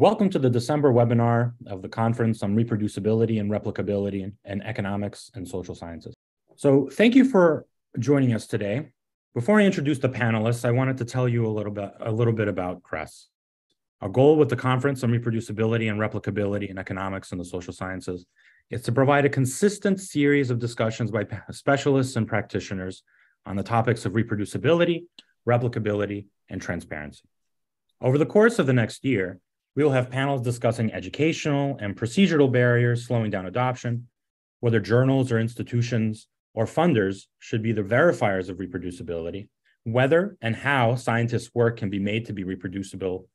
Welcome to the December webinar of the Conference on Reproducibility and Replicability in Economics and Social Sciences. So thank you for joining us today. Before I introduce the panelists, I wanted to tell you a little bit, a little bit about CRRESS. Our goal with the Conference on Reproducibility and Replicability in Economics and the Social Sciences is to provide a consistent series of discussions by specialists and practitioners on the topics of reproducibility, replicability, and transparency. Over the course of the next year, we will have panels discussing educational and procedural barriers slowing down adoption, whether journals or institutions or funders should be the verifiers of reproducibility, whether and how scientists' work can be made to be reproducible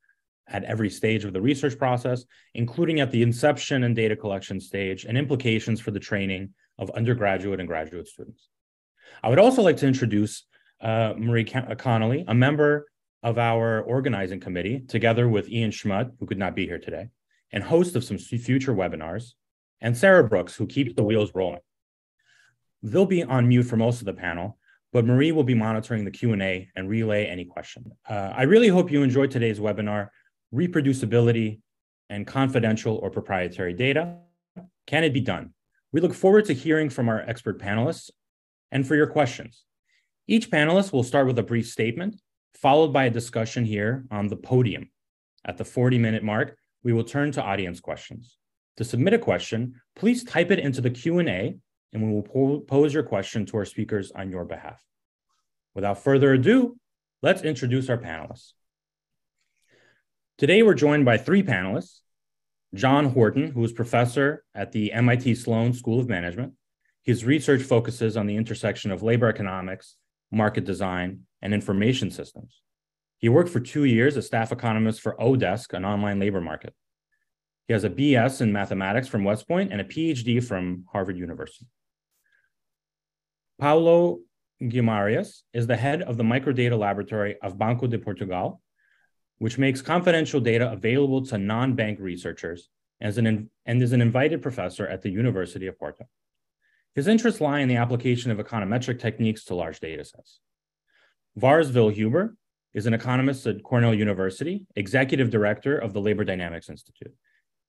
at every stage of the research process, including at the inception and data collection stage, and implications for the training of undergraduate and graduate students. I would also like to introduce uh, Marie Connolly, a member of our organizing committee, together with Ian Schmutte, who could not be here today, and host of some future webinars, and Sarah Brooks, who keeps the wheels rolling. They'll be on mute for most of the panel, but Marie will be monitoring the Q&A and relay any question. Uh, I really hope you enjoyed today's webinar, Reproducibility and Confidential or Proprietary Data. Can it be done? We look forward to hearing from our expert panelists and for your questions. Each panelist will start with a brief statement followed by a discussion here on the podium. At the 40 minute mark, we will turn to audience questions. To submit a question, please type it into the Q&A and we will pose your question to our speakers on your behalf. Without further ado, let's introduce our panelists. Today, we're joined by three panelists, John Horton, who is professor at the MIT Sloan School of Management. His research focuses on the intersection of labor economics, market design, and information systems. He worked for two years as staff economist for oDesk, an online labor market. He has a BS in mathematics from West Point and a PhD from Harvard University. Paulo Guimarães is the head of the microdata laboratory of Banco de Portugal, which makes confidential data available to non-bank researchers as an, and is an invited professor at the University of Porto. His interests lie in the application of econometric techniques to large data sets. Lars Vilhuber is an economist at Cornell University, executive director of the Labor Dynamics Institute.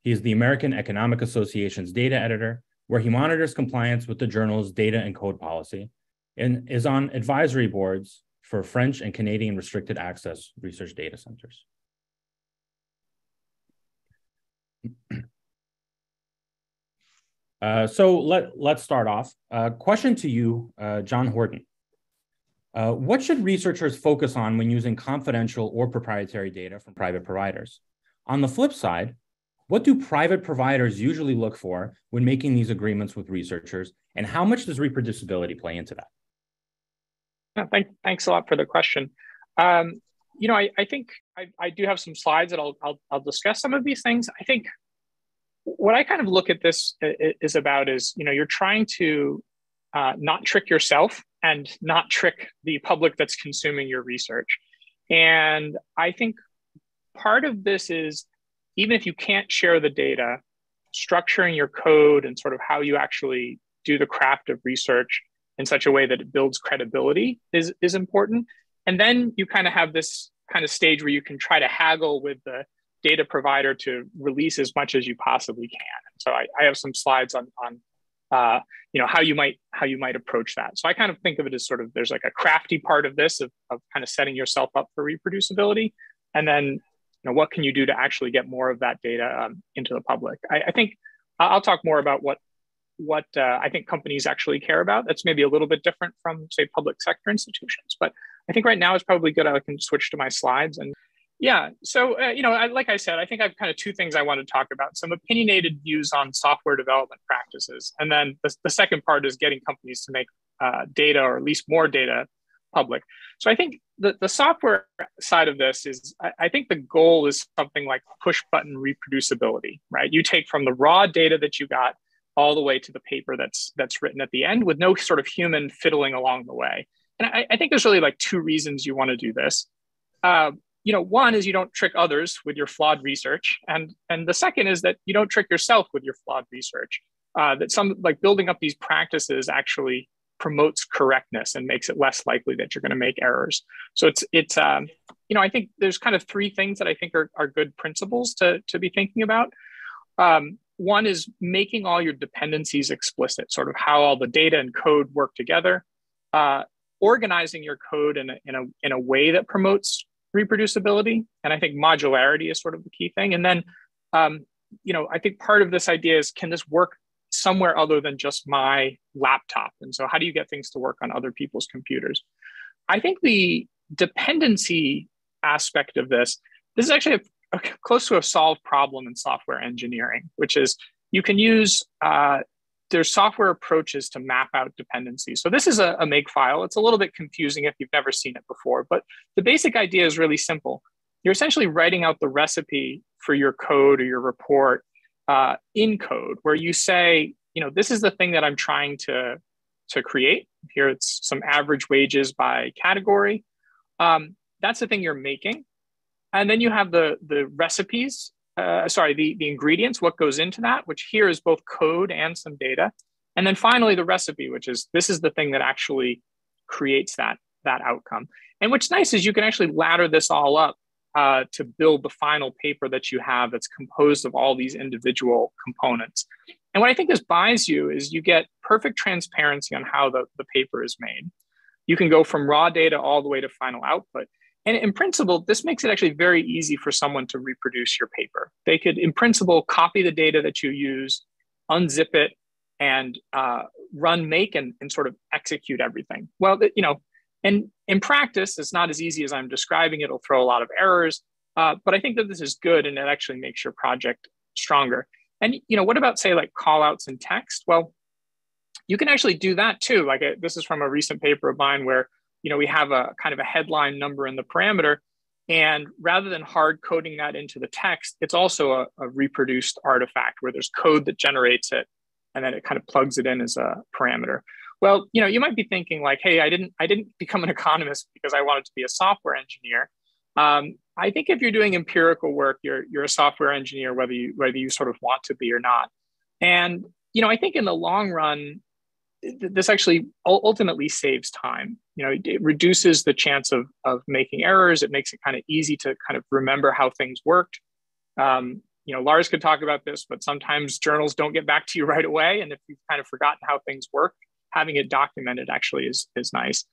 He is the American Economic Association's data editor, where he monitors compliance with the journal's data and code policy and is on advisory boards for French and Canadian restricted access research data centers. Uh, so let, let's start off. Uh, question to you, uh, John Horton. Uh, what should researchers focus on when using confidential or proprietary data from private providers? On the flip side, what do private providers usually look for when making these agreements with researchers, and how much does reproducibility play into that? Thank, thanks a lot for the question. Um, you know, I, I think I, I, do have some slides that I'll, I'll, I'll discuss some of these things. I think what I kind of look at this is about is, you know, you're trying to uh, not trick yourself and not trick the public that's consuming your research. And I think part of this is even if you can't share the data, structuring your code and sort of how you actually do the craft of research in such a way that it builds credibility is, is important. And then you kind of have this kind of stage where you can try to haggle with the data provider to release as much as you possibly can. So I, I have some slides on, on uh, you know how you might how you might approach that. So i kind of think of it as sort of there's like a crafty part of this of, of kind of setting yourself up for reproducibility. And then you know what can you do to actually get more of that data um, into the public? I, I, think i'll talk more about what what uh, i think companies actually care about. That's maybe a little bit different from say public sector institutions. But i think right now is probably good. I can switch to my slides and yeah. So, uh, you know, I, like I said, I think I've kind of two things I want to talk about some opinionated views on software development practices. And then the, the second part is getting companies to make uh, data or at least more data public. So I think the, the software side of this is, I, I think the goal is something like push button reproducibility, right? You take from the raw data that you got all the way to the paper that's that's written at the end with no sort of human fiddling along the way. And I, I think there's really like two reasons you want to do this. Uh, you know one is you don't trick others with your flawed research and and the second is that you don't trick yourself with your flawed research. Uh, that some like building up these practices actually promotes correctness and makes it less likely that you're going to make errors. So it's it's um, you know, I think there's kind of three things that I think are, are good principles to, to be thinking about. Um, one is making all your dependencies explicit, sort of how all the data and code work together, uh, organizing your code in a, in, a, in a way that promotes reproducibility. And I think modularity is sort of the key thing. And then, um, you know, I think part of this idea is can this work somewhere other than just my laptop? And so, how do you get things to work on other people's computers? I think the dependency aspect of this, this is actually a, a close to a solved problem in software engineering, which is you can use uh, there's software approaches to map out dependencies. So this is a, a make file. It's a little bit confusing if you've never seen it before, but the basic idea is really simple. You're essentially writing out the recipe for your code or your report uh, in code, where you say, you know, this is the thing that I'm trying to to create. Here it's some average wages by category. Um, that's the thing you're making. And then you have the, the recipes, uh, sorry, the, the ingredients, what goes into that, which here is both code and some data. And then finally the recipe, which is this is the thing that actually creates that, that outcome. And what's nice is you can actually ladder this all up uh, to build the final paper that you have that's composed of all these individual components. And what I think this buys you is you get perfect transparency on how the, the paper is made. You can go from raw data all the way to final output. And in principle, this makes it actually very easy for someone to reproduce your paper. They could, in principle, copy the data that you use, unzip it, and uh, run make and, and sort of execute everything. Well, you know, and in practice, it's not as easy as I'm describing. It'll throw a lot of errors, uh, but I think that this is good and it actually makes your project stronger. And you know, what about say like callouts in text? Well, you can actually do that too. Like a, this is from a recent paper of mine where you know we have a kind of a headline number in the parameter, and rather than hard coding that into the text, it's also a, a reproduced artifact where there's code that generates it, and then it kind of plugs it in as a parameter. Well, you know, you might be thinking like, "Hey, I didn't I didn't become an economist because I wanted to be a software engineer." Um, I think if you're doing empirical work, you're you're a software engineer, whether you whether you sort of want to be or not. And you know, I think in the long run, this actually ultimately saves time. You know, it reduces the chance of of making errors. It makes it kind of easy to kind of remember how things worked. Um, you know, Lars could talk about this, but sometimes journals don't get back to you right away, and if you've kind of forgotten how things work, having it documented actually is is nice.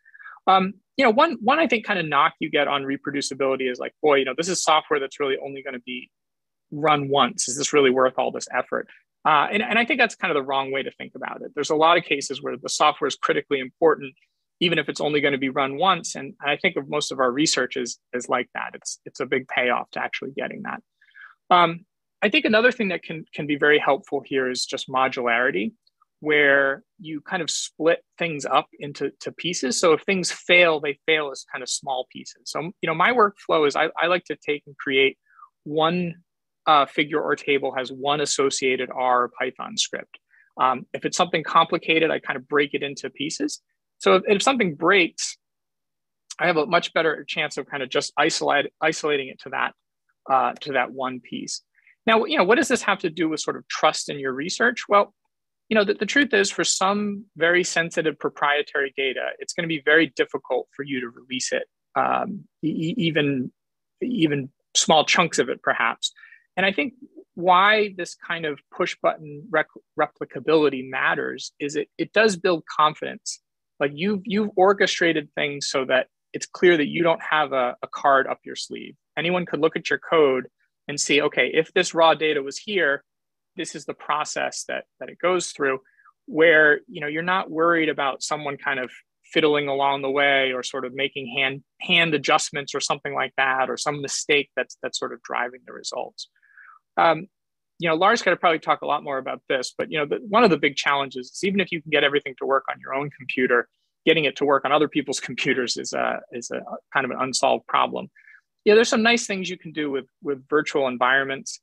Um, you know, one one I think kind of knock you get on reproducibility is like, boy, you know, this is software that's really only going to be run once. Is this really worth all this effort? Uh, and, and I think that's kind of the wrong way to think about it. There's a lot of cases where the software is critically important, even if it's only going to be run once. And I think of most of our research is, is like that. It's, it's a big payoff to actually getting that. Um, I think another thing that can, can be very helpful here is just modularity where you kind of split things up into to pieces. So if things fail, they fail as kind of small pieces. So, you know, my workflow is I, I like to take and create one uh, figure or table has one associated R Python script. Um, if it's something complicated, I kind of break it into pieces. So if, if something breaks, I have a much better chance of kind of just isolate, isolating it to that uh, to that one piece. Now, you know, what does this have to do with sort of trust in your research? Well, you know, the, the truth is for some very sensitive proprietary data, it's going to be very difficult for you to release it, um, e- even, even small chunks of it, perhaps. And I think why this kind of push button rec- replicability matters is it, it does build confidence. Like you've, you've orchestrated things so that it's clear that you don't have a, a card up your sleeve. Anyone could look at your code and see, okay, if this raw data was here, this is the process that that it goes through where you know you're not worried about someone kind of fiddling along the way or sort of making hand hand adjustments or something like that or some mistake that's that's sort of driving the results um, you know lars could probably talk a lot more about this but you know the, one of the big challenges is even if you can get everything to work on your own computer getting it to work on other people's computers is a is a kind of an unsolved problem yeah there's some nice things you can do with with virtual environments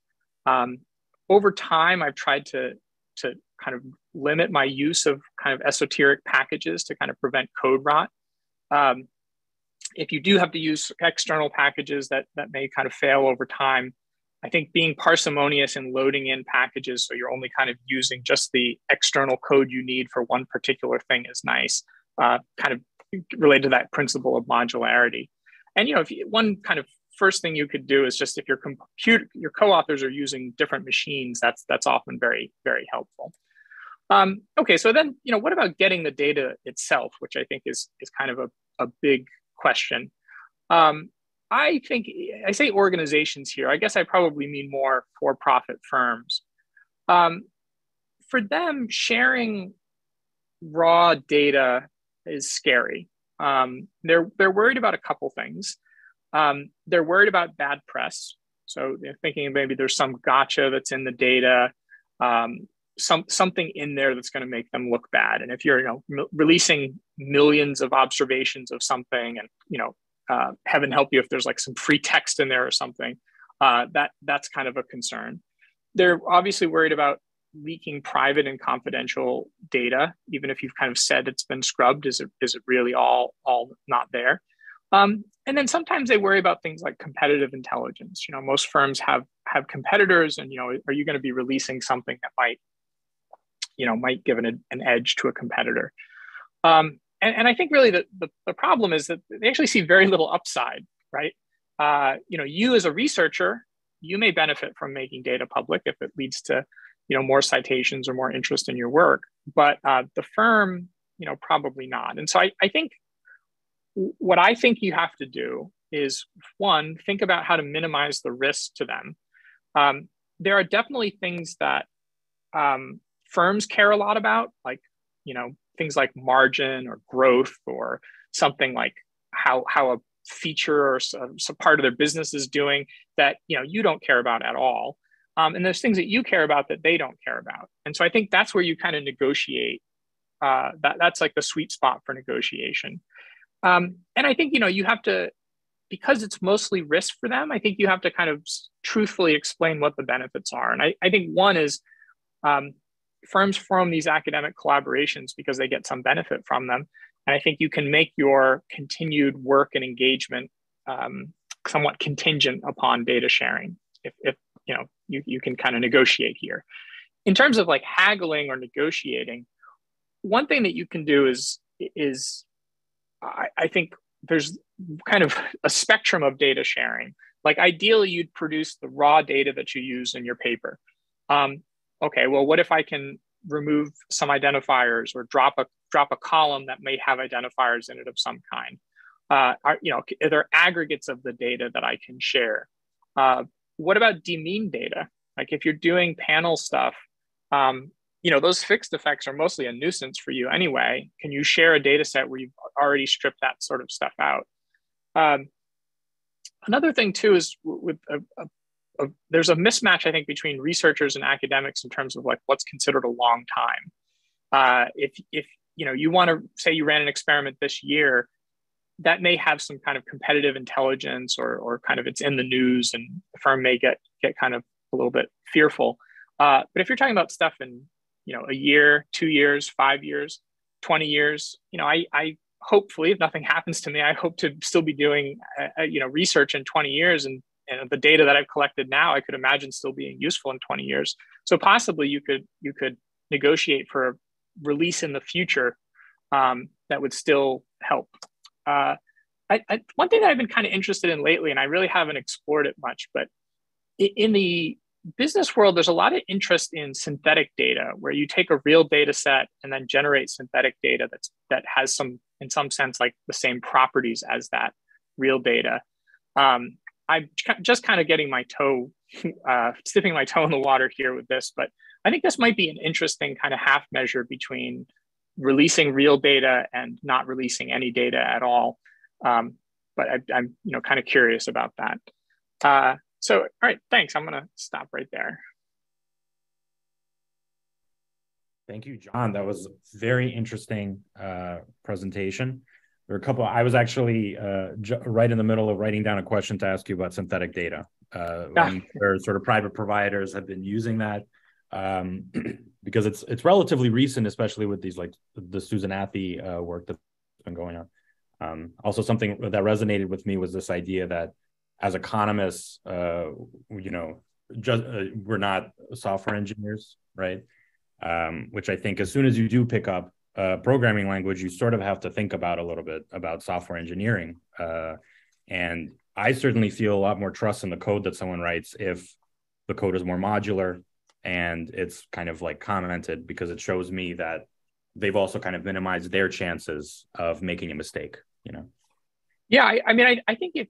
um, over time, I've tried to to kind of limit my use of kind of esoteric packages to kind of prevent code rot. Um, if you do have to use external packages that that may kind of fail over time, I think being parsimonious and loading in packages so you're only kind of using just the external code you need for one particular thing is nice. Uh, kind of related to that principle of modularity. and you know, if you, one kind of first thing you could do is just if your computer your co-authors are using different machines, that's that's often very very helpful. Um, okay, so then you know, what about getting the data itself, which I think is is kind of a, a big question. Um, I think I say organizations here. I guess I probably mean more for-profit firms. Um, for them, sharing raw data is scary. Um, they're they're worried about a couple things. Um, they're worried about bad press. So they're thinking maybe there's some gotcha that's in the data, um, some something in there that's going to make them look bad. And if you're you know m- releasing millions of observations of something, and you know uh, heaven help you if there's like some free text in there or something, uh, that that's kind of a concern. They're obviously worried about leaking private and confidential data, even if you've kind of said it's been scrubbed. Is it is it really all all not there? Um, and then sometimes they worry about things like competitive intelligence. You know, most firms have have competitors, and you know, are you going to be releasing something that might, you know, might give an, an edge to a competitor? Um, and, and I think really the, the, the problem is that they actually see very little upside, right? Uh, you know, you as a researcher, you may benefit from making data public if it leads to, you know, more citations or more interest in your work. But uh, the firm, you know, probably not. And so I, I think what I think you have to do is one, think about how to minimize the risk to them. Um, there are definitely things that um, firms care a lot about, like you know things like margin or growth or something like how how a feature or some, some part of their business is doing that you know you don't care about at all. Um, and there's things that you care about that they don't care about. And so I think that's where you kind of negotiate. Uh, that that's like the sweet spot for negotiation. Um, and I think you know you have to because it's mostly risk for them. I think you have to kind of truthfully explain what the benefits are. And I, I think one is um, firms form these academic collaborations because they get some benefit from them. And I think you can make your continued work and engagement um, somewhat contingent upon data sharing if, if you know you, you can kind of negotiate here. In terms of like haggling or negotiating, one thing that you can do is is I, I think there's kind of a spectrum of data sharing. Like ideally, you'd produce the raw data that you use in your paper. Um, okay, well, what if I can remove some identifiers or drop a drop a column that may have identifiers in it of some kind? Uh, are, you know, are there aggregates of the data that I can share? Uh, what about demean data? Like if you're doing panel stuff, um, you know, those fixed effects are mostly a nuisance for you anyway. Can you share a data set where you've already stripped that sort of stuff out? Um, another thing too is with a, a, a, there's a mismatch I think between researchers and academics in terms of like what's considered a long time. Uh, if if you know you want to say you ran an experiment this year, that may have some kind of competitive intelligence or or kind of it's in the news and the firm may get get kind of a little bit fearful. Uh, but if you're talking about stuff in you know a year two years five years 20 years you know i i hopefully if nothing happens to me i hope to still be doing uh, uh, you know research in 20 years and and the data that i've collected now i could imagine still being useful in 20 years so possibly you could you could negotiate for a release in the future um, that would still help uh, I, I, one thing that i've been kind of interested in lately and i really haven't explored it much but in the business world, there's a lot of interest in synthetic data, where you take a real data set and then generate synthetic data that's that has some, in some sense, like the same properties as that real data. Um, I'm just kind of getting my toe, uh, dipping my toe in the water here with this, but I think this might be an interesting kind of half measure between releasing real data and not releasing any data at all. Um, but I, am you know kind of curious about that. Uh, so, all right, thanks. I'm going to stop right there. Thank you, John. That was a very interesting uh, presentation. There are a couple. I was actually uh, right in the middle of writing down a question to ask you about synthetic data. Uh, ah. where sort of private providers have been using that um, because it's it's relatively recent, especially with these like the Susan Athey uh, work that's been going on. Um, also, something that resonated with me was this idea that as economists, uh, you know, just uh, we're not software engineers, right? Um, which I think as soon as you do pick up a programming language, you sort of have to think about a little bit about software engineering. Uh, And I certainly feel a lot more trust in the code that someone writes if the code is more modular and it's kind of like commented because it shows me that they've also kind of minimized their chances of making a mistake, you know? Yeah, I, I mean, I, I think it,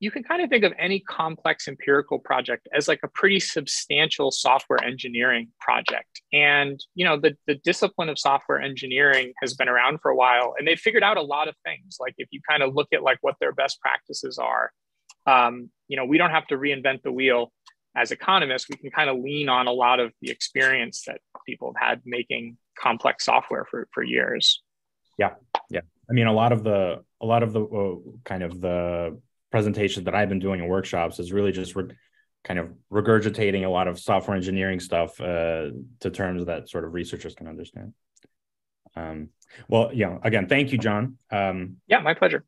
you can kind of think of any complex empirical project as like a pretty substantial software engineering project. And, you know, the, the discipline of software engineering has been around for a while and they've figured out a lot of things. Like if you kind of look at like what their best practices are, um, you know, we don't have to reinvent the wheel as economists. We can kind of lean on a lot of the experience that people have had making complex software for, for years. Yeah. Yeah. I mean, a lot of the a lot of the uh, kind of the presentations that I've been doing in workshops is really just re- kind of regurgitating a lot of software engineering stuff uh, to terms that sort of researchers can understand. Um, well, yeah. Again, thank you, John. Um, yeah, my pleasure.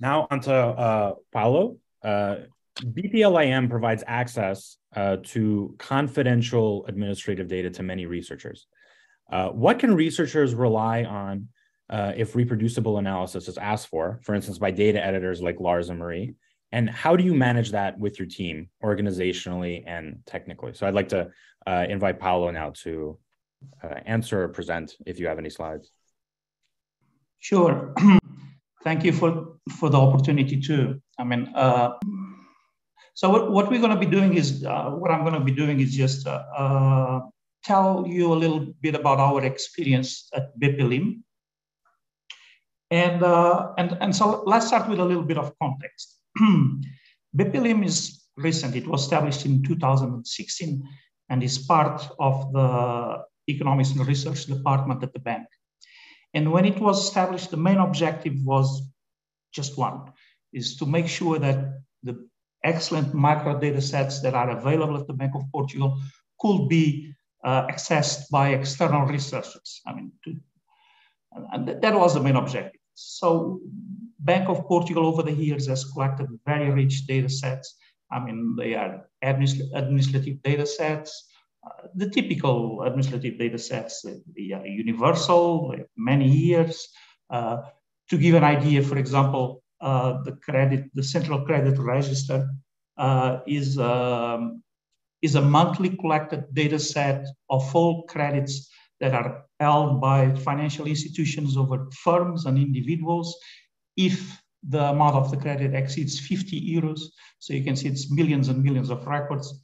Now onto uh, Paulo. Uh, BPLIM provides access uh, to confidential administrative data to many researchers. Uh, what can researchers rely on uh, if reproducible analysis is asked for, for instance, by data editors like Lars and Marie? And how do you manage that with your team organizationally and technically? So I'd like to uh, invite Paulo now to uh, answer or present if you have any slides. Sure. Thank you for, for the opportunity too. I mean, uh, so what, what we're going to be doing is, uh, what I'm going to be doing is just uh, tell you a little bit about our experience at BPLIM and, uh, and, and so let's start with a little bit of context. BPLIM is recent. It was established in 2016 and is part of the Economics and Research Department at the bank. And when it was established, the main objective was just one, is to make sure that the excellent micro data sets that are available at the Bank of Portugal could be uh, accessed by external researchers. I mean, to, and that was the main objective. So Bank of Portugal over the years has collected very rich data sets. I mean, they are administrative data sets, uh, the typical administrative data sets, they are universal, they many years. Uh, to give an idea, for example, uh, the credit, the central credit register uh, is, um, is a monthly collected data set of all credits that are held by financial institutions over firms and individuals if the amount of the credit exceeds 50 euros. So you can see it's millions and millions of records.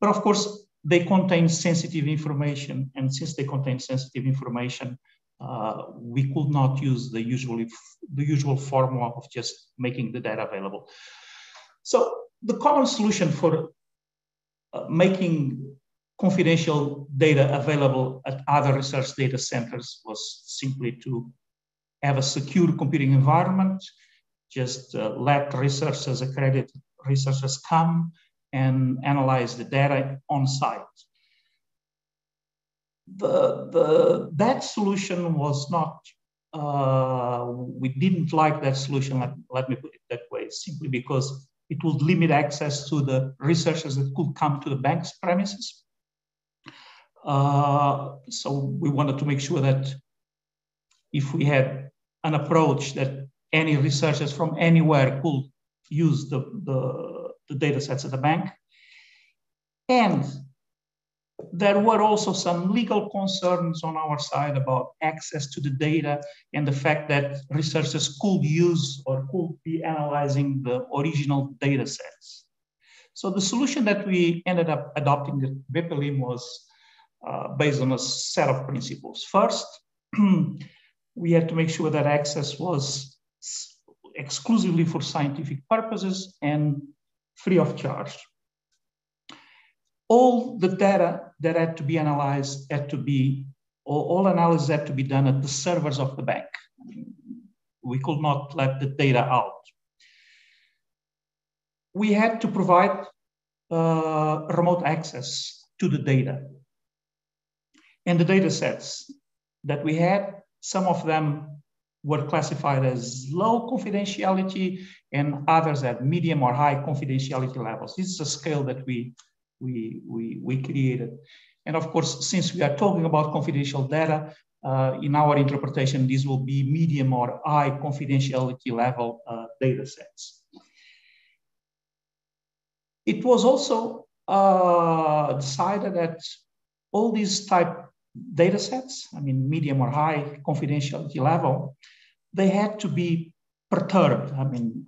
But of course, they contain sensitive information. And since they contain sensitive information, uh, we could not use the usual, the usual formula of just making the data available. So the common solution for uh, making confidential data available at other research data centers was simply to have a secure computing environment, just uh, let researchers, accredited researchers come and analyze the data on site. The, the, that solution was not, uh, we didn't like that solution, let, let me put it that way, simply because it would limit access to the researchers that could come to the bank's premises uh, so we wanted to make sure that if we had an approach that any researchers from anywhere could use the, the, the data sets at the bank. And there were also some legal concerns on our side about access to the data and the fact that researchers could use or could be analyzing the original data sets. So the solution that we ended up adopting at BPLIM was uh, based on a set of principles. First, we had to make sure that access was exclusively for scientific purposes and free of charge. All the data that had to be analyzed had to be, all, analysis had to be done at the servers of the bank. We could not let the data out. We had to provide uh, remote access to the data. And the data sets that we had, some of them were classified as low confidentiality and others at medium or high confidentiality levels. This is a scale that we, we, we, we created. And of course, since we are talking about confidential data, uh, in our interpretation, these will be medium or high confidentiality level uh, data sets. it was also uh, decided that all these type data sets, I mean, medium or high confidentiality level, they had to be perturbed. I mean,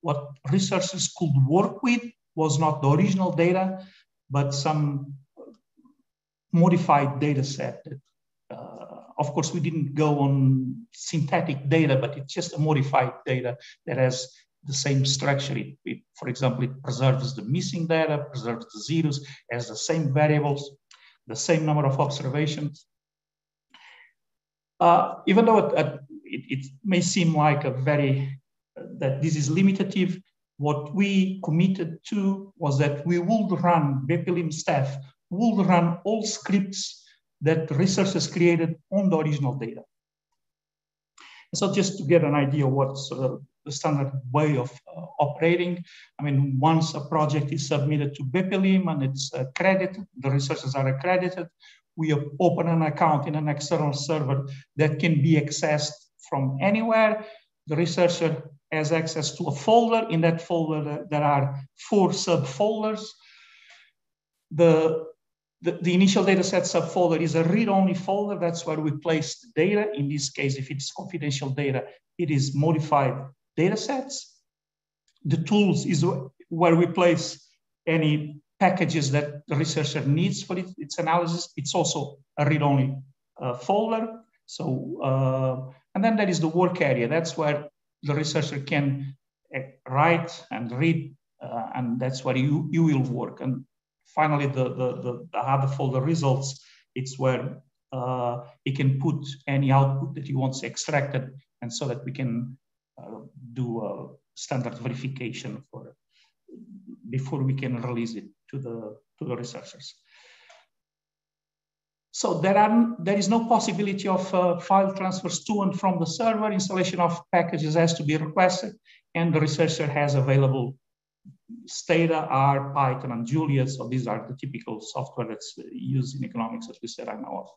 what researchers could work with was not the original data, but some modified data set. Uh, of course, we didn't go on synthetic data, but it's just a modified data that has the same structure. It, it, for example, it preserves the missing data, preserves the zeros, has the same variables, the same number of observations. Uh, even though it, it, it, may seem like a very, uh, that this is limitative, what we committed to was that we would run, BPLIM staff would run all scripts that researchers created on the original data. So just to get an idea what's uh, the standard way of uh, operating, I mean, once a project is submitted to BPLIM and it's accredited, the researchers are accredited, we open an account in an external server that can be accessed from anywhere. The researcher has access to a folder. In that folder, there are four subfolders. The, the, the initial data set subfolder is a read-only folder. That's where we place the data. In this case, if it's confidential data, it is modified data sets. The tools is where we place any packages that the researcher needs for it, its analysis. It's also a read-only uh, folder. So, uh, and then there is the work area. That's where the researcher can uh, write and read, uh, and that's where you, you will work. And finally, the, the, the, the other folder results, it's where uh, he can put any output that he wants extracted, and so that we can do a standard verification for before we can release it to the, to the researchers. So there, are, there is no possibility of uh, file transfers to and from the server. Installation of packages has to be requested, and the researcher has available Stata, R, Python, and Julia. So these are the typical software that's used in economics, at least that I know of.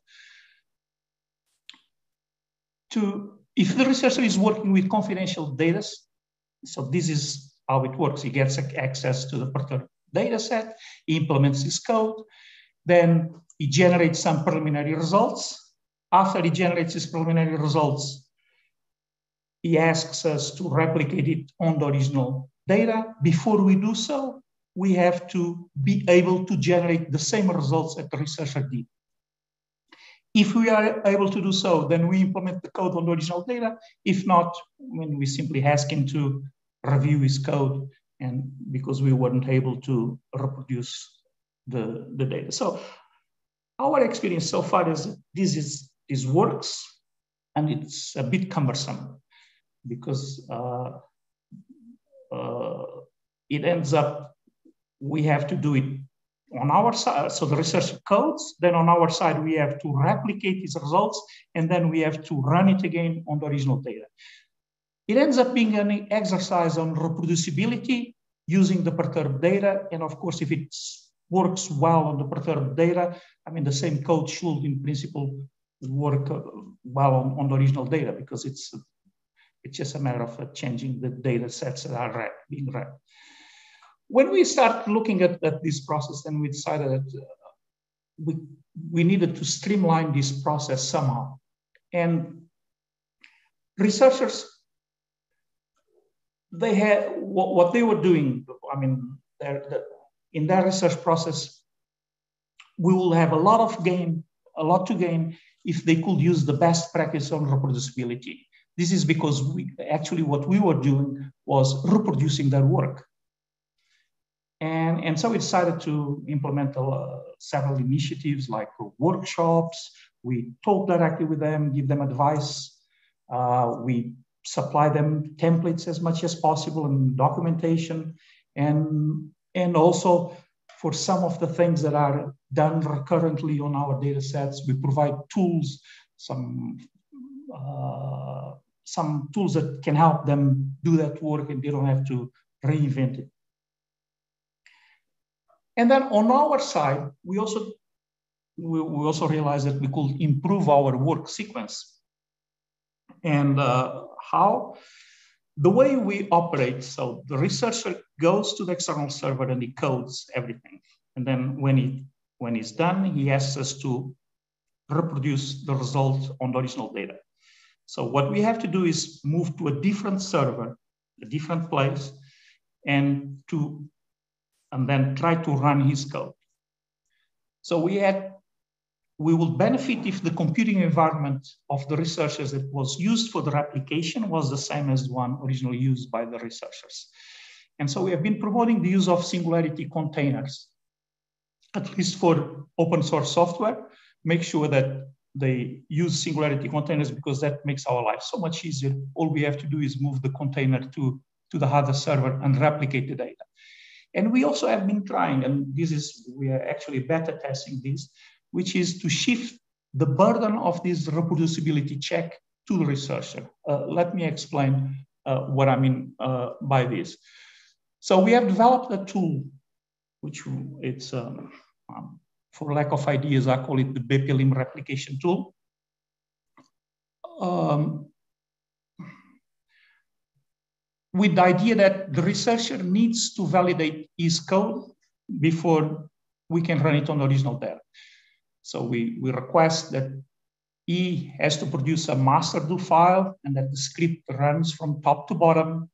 To, if the researcher is working with confidential data, so this is how it works. He gets access to the particular data set, he implements his code, then he generates some preliminary results. After he generates his preliminary results, he asks us to replicate it on the original data. Before we do so, we have to be able to generate the same results that the researcher did. If we are able to do so, then we implement the code on the original data. If not, mean, we simply ask him to review his code and because we weren't able to reproduce the, the data. So our experience so far is this is this works and it's a bit cumbersome because uh, uh, it ends up we have to do it on our side. So the research codes, then on our side we have to replicate these results, and then we have to run it again on the original data. It ends up being an exercise on reproducibility using the perturbed data. And of course, if it works well on the perturbed data, I mean, the same code should in principle work uh, well on, on the original data because it's, it's just a matter of uh, changing the data sets that are read, being read. When we start looking at, at this process, then we decided that uh, we, we needed to streamline this process somehow. And researchers they had what, what, they were doing. I mean, the, in their research process, we will have a lot of gain, a lot to gain if they could use the best practice on reproducibility. This is because we actually what we were doing was reproducing their work. And, and so we decided to implement uh, several initiatives like workshops. We talk directly with them, give them advice. Uh, we supply them templates as much as possible and documentation and and also for some of the things that are done recurrently on our data sets we provide tools some uh, some tools that can help them do that work and they don't have to reinvent it and then on our side we also we, we also realized that we could improve our work sequence and uh, how? the way we operate, so the researcher goes to the external server and he codes everything. And then when it when it's done, he asks us to reproduce the result on the original data. So what we have to do is move to a different server, a different place, and to and then try to run his code. So we had we will benefit if the computing environment of the researchers that was used for the replication was the same as the one originally used by the researchers. And so we have been promoting the use of Singularity containers, at least for open source software, make sure that they use Singularity containers because that makes our life so much easier. All we have to do is move the container to, to the other server and replicate the data. And we also have been trying, and this is, we are actually better testing this, which is to shift the burden of this reproducibility check to the researcher. Uh, let me explain uh, what I mean uh, by this. So we have developed a tool, which it's, um, um, for lack of ideas, I call it the BPLIM replication tool. Um, with the idea that the researcher needs to validate his code before we can run it on the original data. So we, we request that he has to produce a master do file and that the script runs from top to bottom,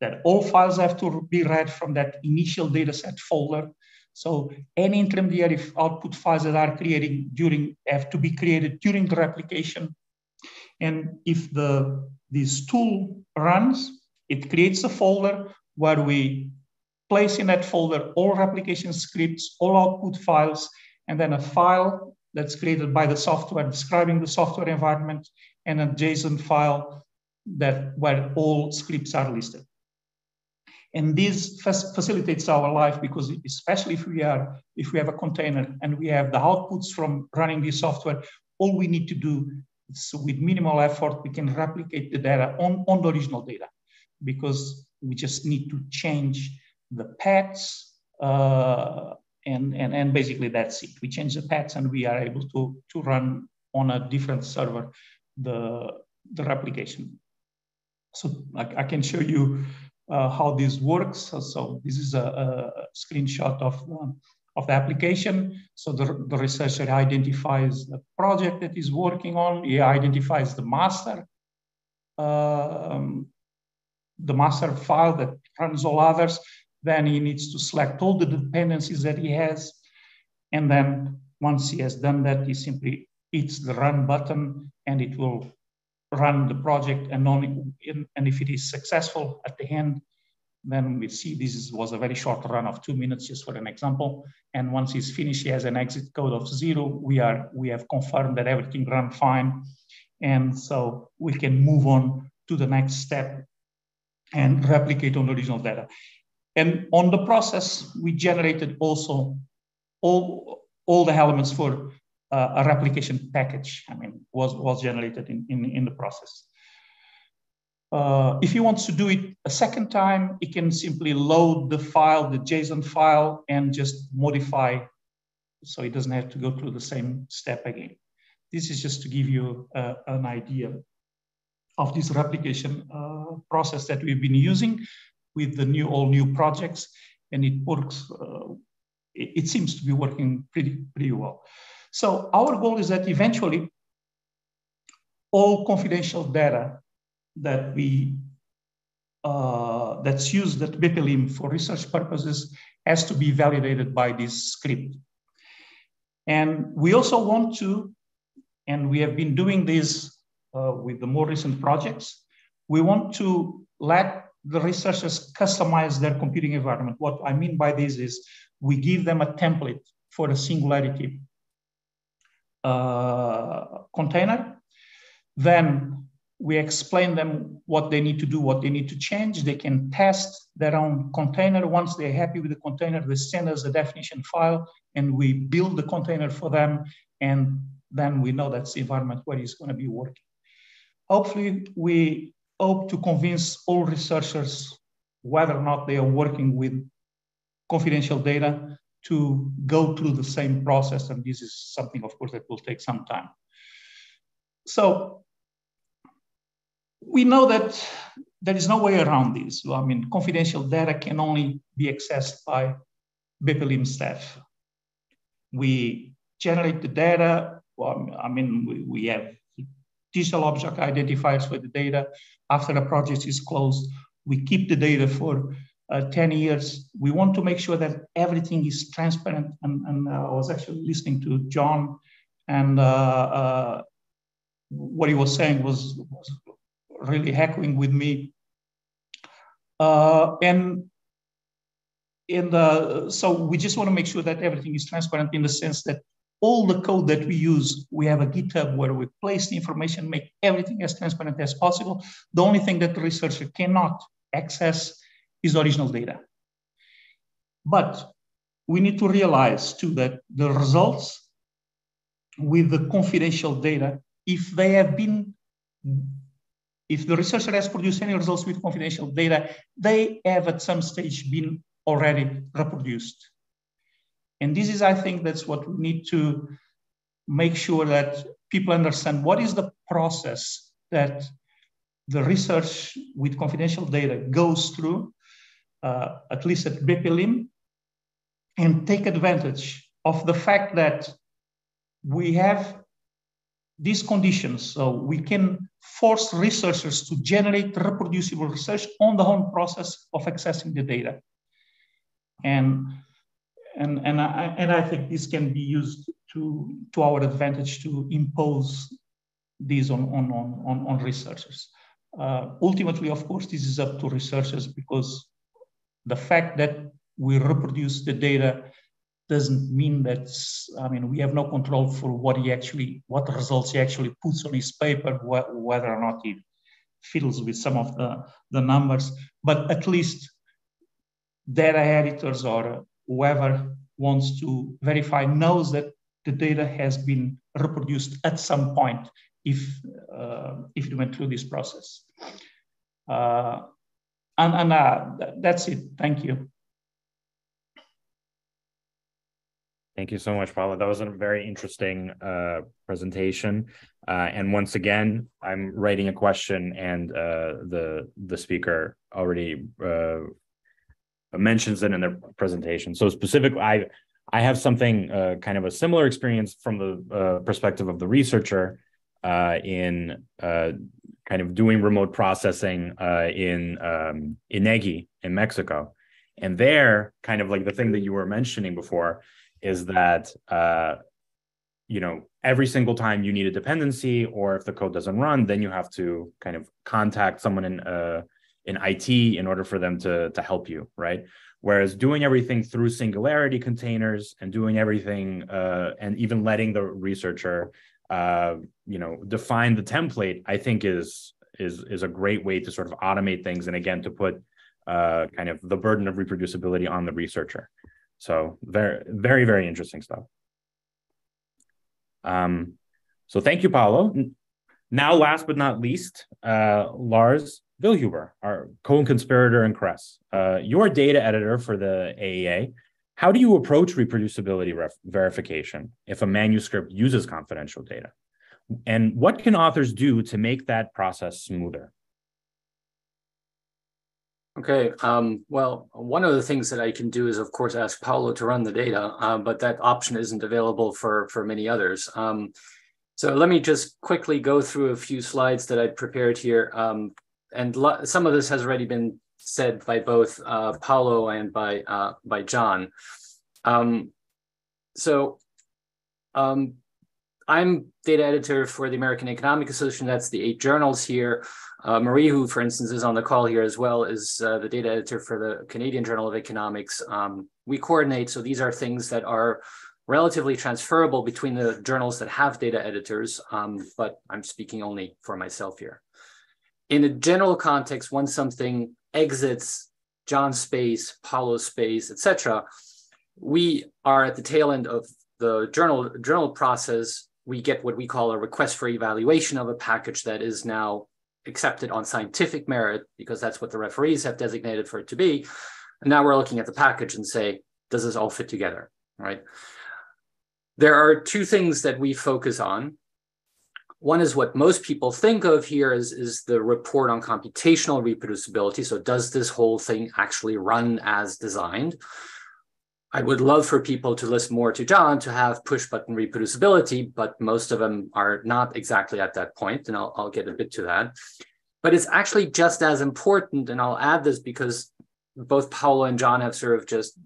that all files have to be read from that initial dataset folder. So any intermediary output files that are created during have to be created during the replication. And if the this tool runs, it creates a folder where we place in that folder all replication scripts, all output files, and then a file that's created by the software describing the software environment and a JSON file that where all scripts are listed. And this facilitates our life because especially if we are if we have a container and we have the outputs from running this software, all we need to do is with minimal effort, we can replicate the data on, on the original data because we just need to change the paths uh, and, and, and basically that's it. We change the paths and we are able to, to run on a different server the, the replication. So I, I can show you uh, how this works. So, so this is a, a screenshot of, um, of the application. So the, the researcher identifies the project that he's working on. He identifies the master, um, the master file that runs all others. Then he needs to select all the dependencies that he has. And then once he has done that, he simply hits the run button and it will run the project. And, only, and if it is successful at the end, then we see this was a very short run of two minutes, just for an example. And once he's finished, he has an exit code of zero. We are we have confirmed that everything ran fine, and so we can move on to the next step and replicate on the original data. And on the process, we generated also all, all the elements for uh, a replication package, I mean, was, was generated in, in, in the process. Uh, if he wants to do it a second time, he can simply load the file, the JSON file, and just modify so he doesn't have to go through the same step again. This is just to give you uh, an idea of this replication uh, process that we've been using with the new all new projects, and it works. Uh, it, it, seems to be working pretty pretty well. So our goal is that eventually all confidential data that we uh, that's used at BPLIM for research purposes has to be validated by this script. And we also want to, and we have been doing this with the more recent projects, we want to let the researchers customize their computing environment. What I mean by this is we give them a template for a singularity uh, container. Then we explain them what they need to do, what they need to change. They can test their own container. Once they're happy with the container, they send us a definition file and we build the container for them. And then we know that's the environment where it's going to be working. Hopefully, we hope to convince all researchers, whether or not they are working with confidential data, to go through the same process. And this is something, of course, that will take some time. So we know that there is no way around this. I mean, confidential data can only be accessed by BPLIM staff. We generate the data. Well, I mean, we, we have digital object identifiers for the data. After the project is closed, we keep the data for uh, 10 years. We want to make sure that everything is transparent. And, and uh, I was actually listening to John, and uh, uh what he was saying was, was really echoing with me. Uh, and in the, so we just want to make sure that everything is transparent in the sense that all the code that we use, we have a GitHub where we place the information, make everything as transparent as possible. The only thing that the researcher cannot access is the original data. But we need to realize too that the results with the confidential data, if they have been, if the researcher has produced any results with confidential data, they have at some stage been already reproduced. And this is, I think, that's what we need to make sure that people understand what is the process that the research with confidential data goes through, uh, at least at BPLIM, and take advantage of the fact that we have these conditions. So we can force researchers to generate reproducible research on the own process of accessing the data. And, and, and, I, and I think this can be used to, to our advantage to impose these on, on, on, on researchers. Uh, ultimately, of course, this is up to researchers because the fact that we reproduce the data doesn't mean that I mean we have no control for what he actually what results he actually puts on his paper, wh- whether or not he fiddles with some of the, the numbers. But at least data editors or whoever wants to verify knows that the data has been reproduced at some point if uh, if it went through this process. Uh, and and uh, that's it. Thank you. Thank you so much, Paulo. That was a very interesting uh, presentation. Uh, and once again, I'm writing a question, and uh, the the speaker already uh, mentions it in their presentation. So specifically, I I have something uh, kind of a similar experience from the uh, perspective of the researcher in kind of doing remote processing in um, INEGI in Mexico. And there, kind of like the thing that you were mentioning before, is that uh, you know every single time you need a dependency or if the code doesn't run then you have to kind of contact someone in uh, in IT in order for them to to help you right whereas doing everything through singularity containers and doing everything uh, and even letting the researcher uh, you know define the template I think is is is a great way to sort of automate things and again to put uh, kind of the burden of reproducibility on the researcher so very, very, very interesting stuff. Um, so thank you, Paulo. Now, last but not least, uh, Lars Vilhuber, our co-conspirator in CRRESS. Uh, you're data editor for the AEA. How do you approach reproducibility verification if a manuscript uses confidential data? And what can authors do to make that process smoother? Okay, um, well, one of the things that I can do is, of course, ask Paulo to run the data, uh, but that option isn't available for, for many others. Um, so let me just quickly go through a few slides that I prepared here. Um, and some of this has already been said by both uh, Paulo and by, uh, by John. Um, so um, I'm data editor for the American Economic Association. That's the eight journals here. Uh, Marie, who, for instance, is on the call here as well, is uh, the data editor for the Canadian Journal of Economics. Um, we coordinate, so these are things that are relatively transferable between the journals that have data editors, um, but I'm speaking only for myself here. In a general context, when something exits John's space, Paulo's space, etc., we are at the tail end of the journal journal process. We get what we call a request for evaluation of a package that is now accepted on scientific merit because that's what the referees have designated for it to be. And now we're looking at the package and say, does this all fit together, right? There are two things that we focus on. One is what most people think of here is, is the report on computational reproducibility. So does this whole thing actually run as designed? I would love for people to listen more to John to have push button reproducibility, but most of them are not exactly at that point, and I'll, I'll get a bit to that. But it's actually just as important, and I'll add this because both Paulo and John have sort of just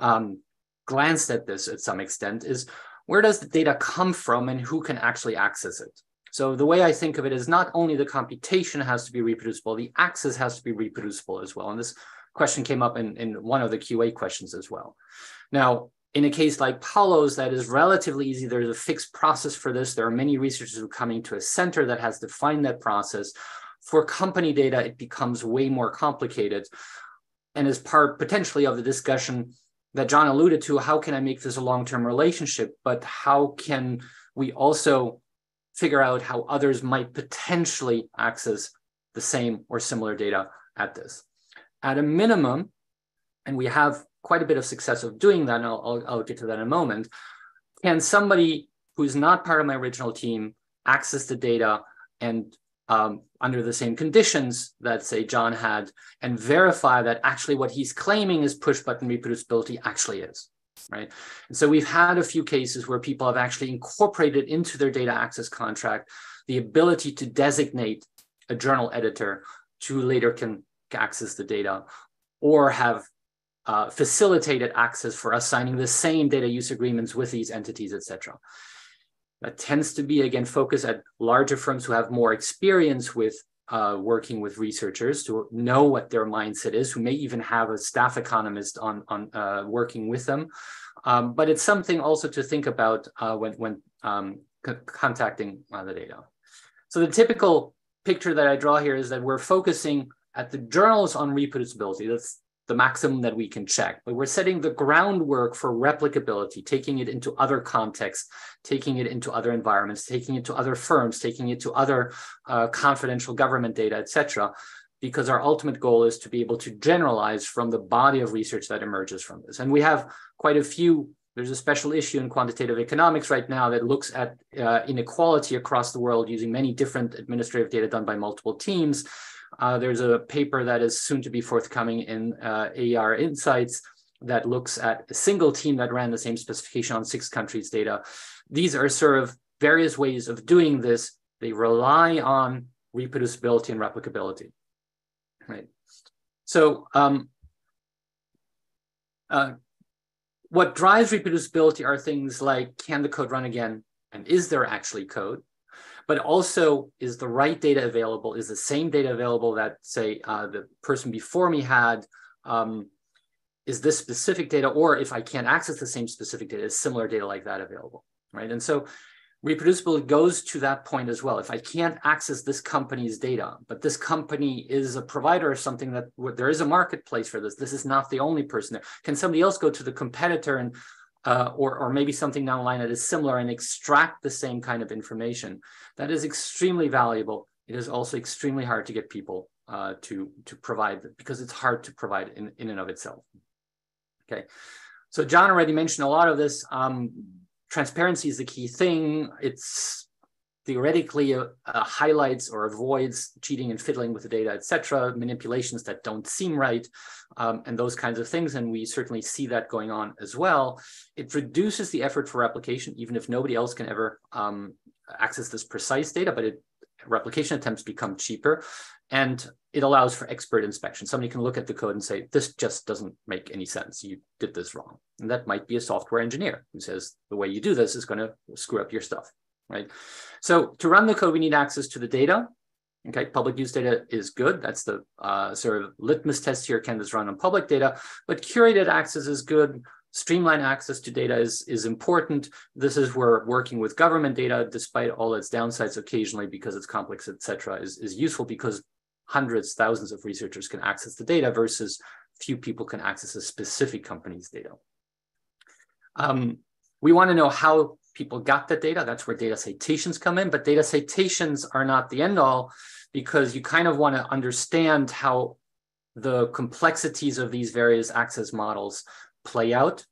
um, glanced at this at some extent, is where does the data come from and who can actually access it? So the way I think of it is not only the computation has to be reproducible, the access has to be reproducible as well. And this question came up in, in one of the QA questions as well. Now, in a case like Paulo's, that is relatively easy. There's a fixed process for this. There are many researchers who are coming to a center that has defined that process. For company data, it becomes way more complicated. And as part potentially of the discussion that John alluded to, how can I make this a long-term relationship? But how can we also figure out how others might potentially access the same or similar data at this? at a minimum, and we have quite a bit of success of doing that, and I'll, I'll, I'll get to that in a moment, can somebody who's not part of my original team access the data and um, under the same conditions that say John had and verify that actually what he's claiming is push button reproducibility actually is, right? And so we've had a few cases where people have actually incorporated into their data access contract the ability to designate a journal editor to later can access the data or have uh, facilitated access for us signing the same data use agreements with these entities, et cetera. That tends to be, again, focused at larger firms who have more experience with uh, working with researchers to know what their mindset is, who may even have a staff economist on, on uh, working with them. Um, but it's something also to think about uh, when, when um, contacting uh, the data. So the typical picture that I draw here is that we're focusing at the journals on reproducibility, that's the maximum that we can check, but we're setting the groundwork for replicability, taking it into other contexts, taking it into other environments, taking it to other firms, taking it to other uh, confidential government data, et cetera, because our ultimate goal is to be able to generalize from the body of research that emerges from this. And we have quite a few there's a special issue in quantitative economics right now that looks at uh, inequality across the world using many different administrative data done by multiple teams uh, there's a paper that is soon to be forthcoming in uh, AER Insights that looks at a single team that ran the same specification on six countries' data. These are sort of various ways of doing this. They rely on reproducibility and replicability, right? So um, uh, what drives reproducibility are things like, can the code run again? And is there actually code? But also is the right data available? Is the same data available that say uh, the person before me had? Um, is this specific data, or if I can't access the same specific data, is similar data like that available, right? And so reproducibility goes to that point as well. If I can't access this company's data, but this company is a provider of something that there is a marketplace for this, this is not the only person there. Can somebody else go to the competitor and uh, or, or maybe something down the line that is similar and extract the same kind of information. That is extremely valuable. It is also extremely hard to get people uh, to, to provide because it's hard to provide in, in and of itself. Okay, so John already mentioned a lot of this. Um, transparency is the key thing. It's theoretically uh, uh, highlights or avoids cheating and fiddling with the data, et cetera, manipulations that don't seem right, um, and those kinds of things. And we certainly see that going on as well. It reduces the effort for replication, even if nobody else can ever um, access this precise data, but it, replication attempts become cheaper. And it allows for expert inspection. Somebody can look at the code and say, this just doesn't make any sense. You did this wrong. And that might be a software engineer who says, the way you do this is going to screw up your stuff right? So to run the code, we need access to the data. Okay, public use data is good. That's the uh, sort of litmus test here. Can this run on public data? But curated access is good. Streamline access to data is, is important. This is where working with government data, despite all its downsides occasionally because it's complex, et cetera, is, is useful because hundreds, thousands of researchers can access the data versus few people can access a specific company's data. Um, we want to know how people got the data. That's where data citations come in. But data citations are not the end all because you kind of want to understand how the complexities of these various access models play out,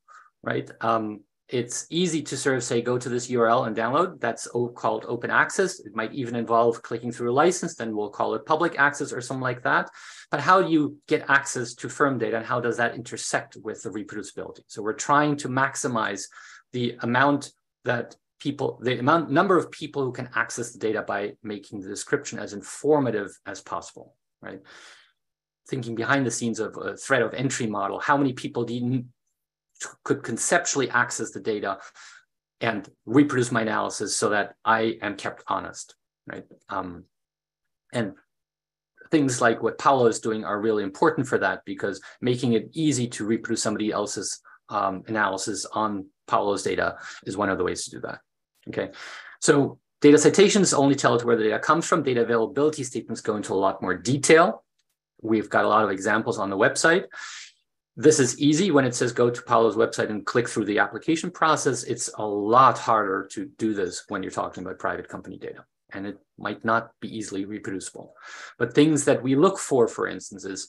right? Um, it's easy to sort of say, go to this URL and download. That's called open access. It might even involve clicking through a license, then we'll call it public access or something like that. But how do you get access to firm data and how does that intersect with the reproducibility? So we're trying to maximize the amount that people, the amount number of people who can access the data by making the description as informative as possible, right? Thinking behind the scenes of a threat of entry model, how many people do could conceptually access the data and reproduce my analysis so that I am kept honest, right? Um, and things like what Paulo is doing are really important for that because making it easy to reproduce somebody else's um, analysis on Paulo's data is one of the ways to do that. Okay, so data citations only tell us where the data comes from. Data availability statements go into a lot more detail. We've got a lot of examples on the website. This is easy when it says go to Paulo's website and click through the application process. It's a lot harder to do this when you're talking about private company data, and it might not be easily reproducible. But things that we look for, for instance, is